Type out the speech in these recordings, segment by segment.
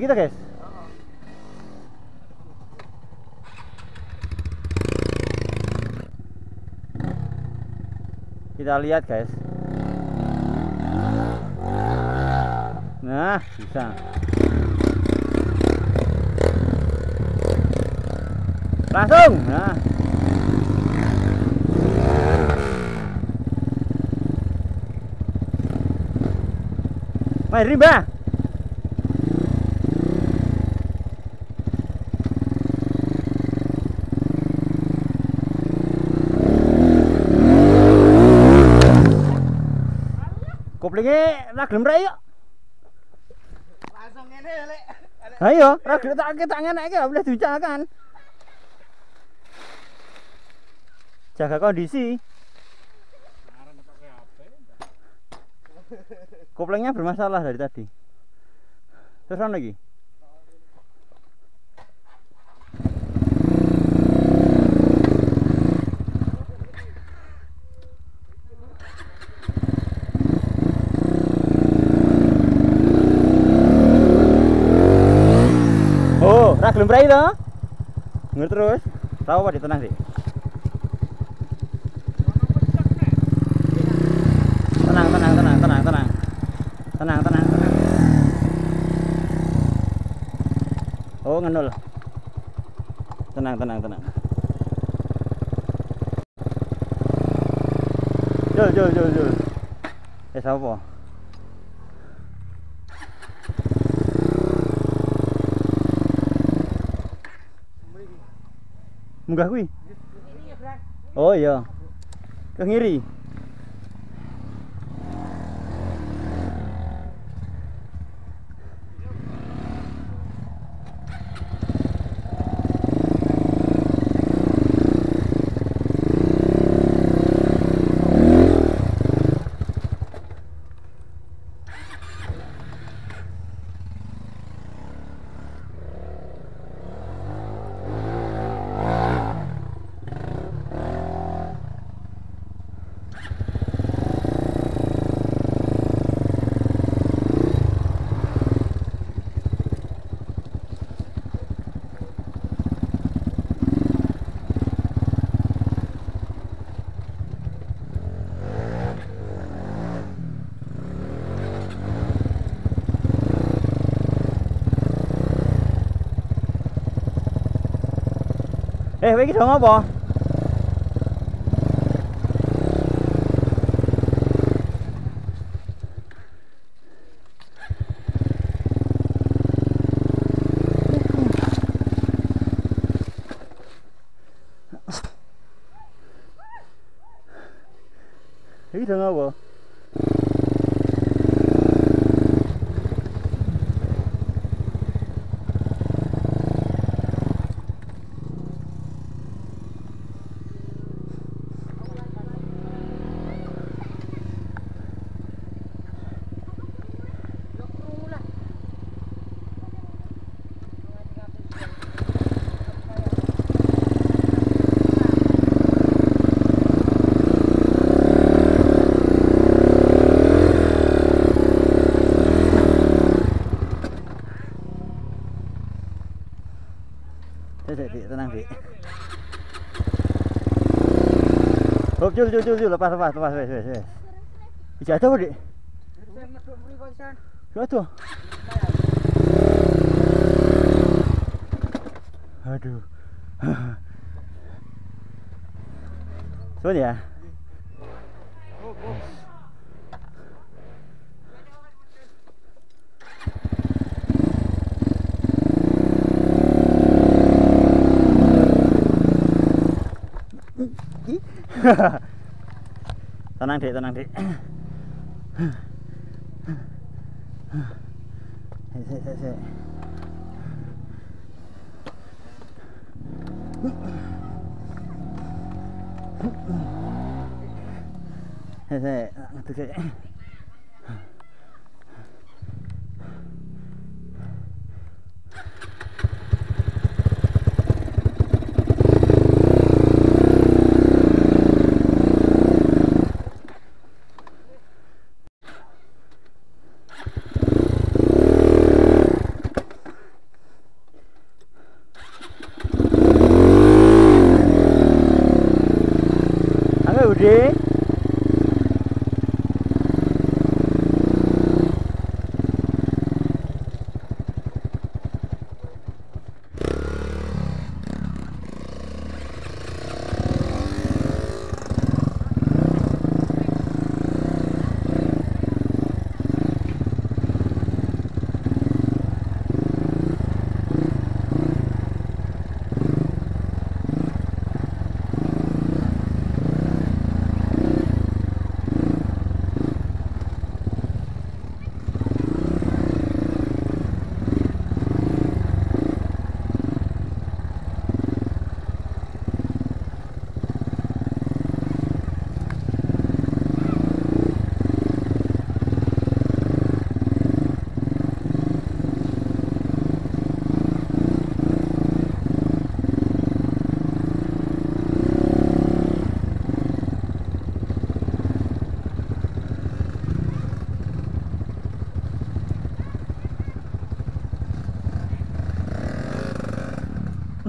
kita guys. Kita lihat guys. Nah, bisa. Langsung. Nah. Main rimba. Koplingnya ra gelem ra yuk. Langsung ngene lek. Ayo, ra gelem tak tak iki boleh diucapkan. Jaga kondisi. Koplingnya bermasalah dari tadi. Terus lagi? Oh, ra gelem rai to? Ngur terus. Tahu apa ditenang sih? Tenang, tenang, tenang, tenang, tenang. Tenang, tenang, tenang. Oh, ngenul. Tenang, tenang, tenang. Jul, jul, jul, jul. Eh, sapa? Munggah kuwi. Oh iya. Ke ngiri. Ê, mấy cái thằng nó bò. Dik, tenang, Dik. Hop, jul, jul, jul, jul, lepas, lepas, lepas, wes, wes, wes. Jatuh Dik? Jatuh. Aduh. Sun ya? Tenang dek, tenang dek. Sik, sik, sik, sik. Sik, sik, ngaduk sik.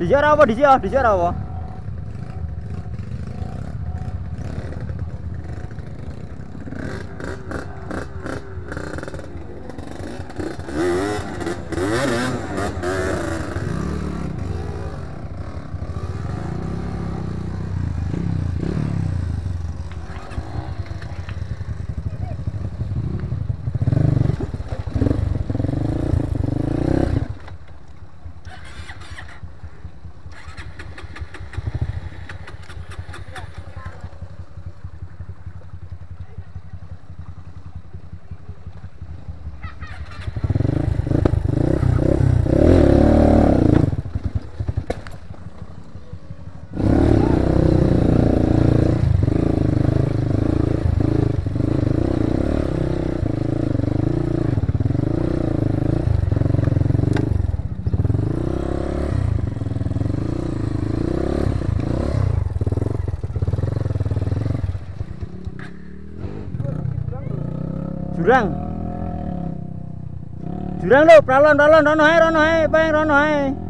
Dijarah apa dijarah? Apa? Jurang. Jurang lo, pralon, pralon, rono ae, rono ae, bang, rono ae.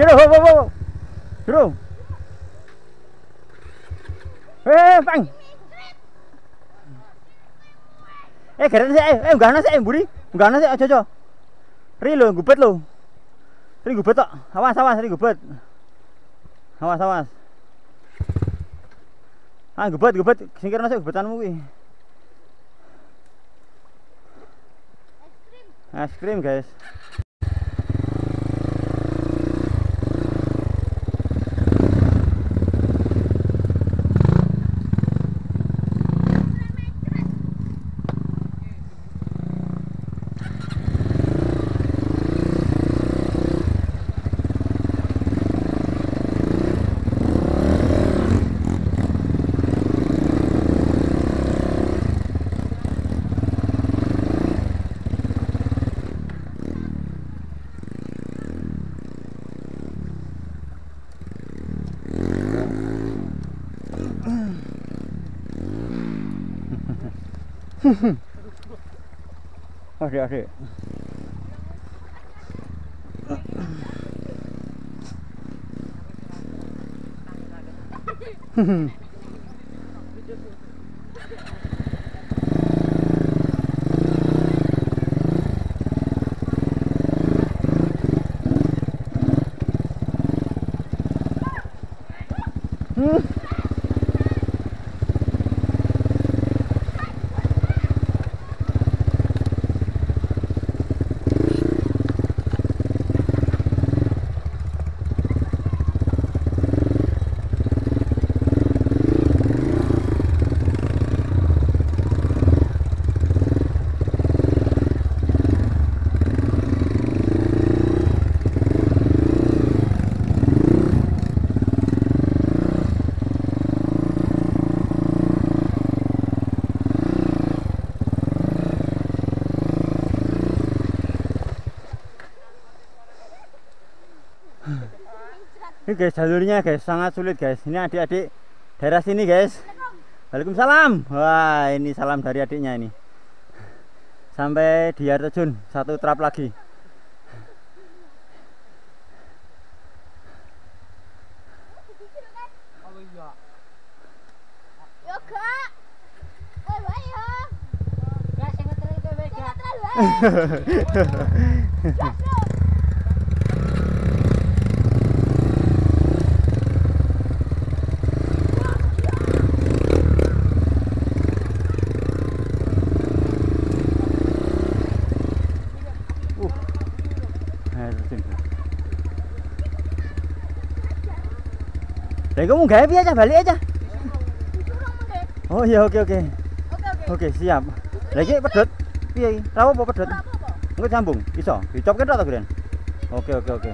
ho, ho, ho. Jero. Eh, pang. Eh, garen sih, eh, eh, enggak ana sih, mburi. Enggak ana sih, aja. Ri lo, gubet lo. Ri gubet tok. Awas, awas, ri gubet. Awas, awas. Ah, gubet, gubet. Singkirna sih gubetanmu kuwi. Es krim, guys. 哼，二十二十，哼哼。Ini guys jalurnya guys sangat sulit guys. Ini adik-adik daerah sini guys. Waalaikumsalam. Wah ini salam dari adiknya ini. Sampai di air terjun satu trap lagi. Yo Kamu gawe piye aja balik aja. Oh iya oke oke. Oke, siap. Lagi pedot. Piye iki? Rawo apa apa? Engko sambung. Iso. Dicopke tok ta, Gren? Oke oke oke.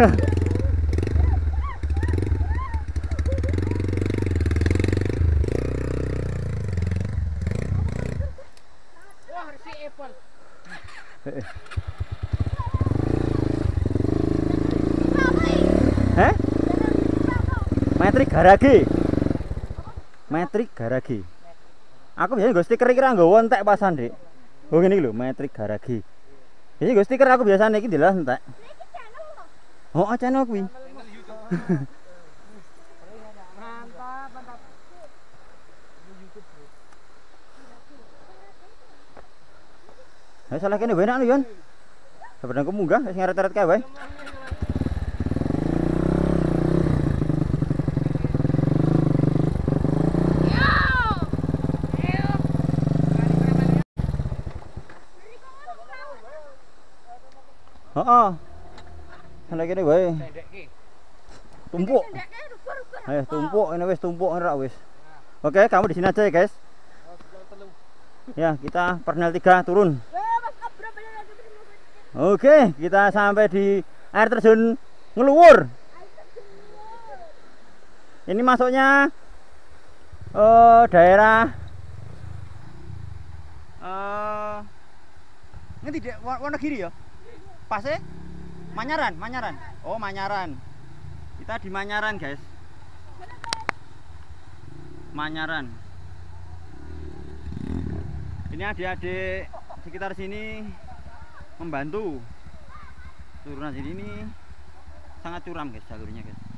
Istimewa. Metrik garage. Metrik garage. Aku biasanya gue stiker iki ra nggawa entek pasan, Dik. Oh iki lho, metrik garage. Biasanya gue stiker aku biasanya iki dilas entek. Ini loh. Oh, channel kuwi. Ayo salah kene wae nak Yon. Sebenarnya aku munggah wis ngaret-ngaret kae wae. Heeh. Salah kene wae. Tumpuk. Ayo tumpuk ini wis tumpuk ora wis. Oke, kamu di sini aja ya, guys. Ya, kita pernel 3 turun. Oke, kita sampai di air terjun ngeluwur. Ini masuknya eh daerah ngerti dek Wa- Wonogiri ya? Pase? Manyaran, Manyaran. Oh, Manyaran. Kita di Manyaran, guys. Manyaran. Ini adik-adik sekitar sini membantu turunan sini ini sangat curam guys jalurnya guys